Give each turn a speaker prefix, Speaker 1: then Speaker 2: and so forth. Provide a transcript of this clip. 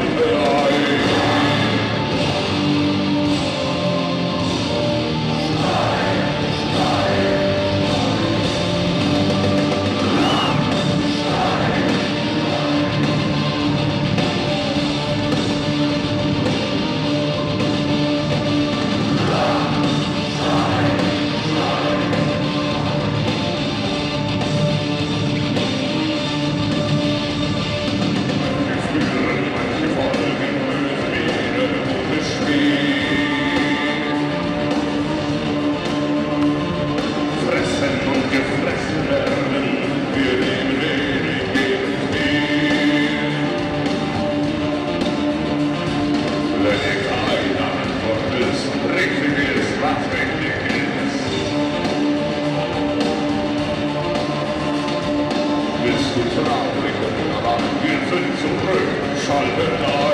Speaker 1: Thank you. Schaltet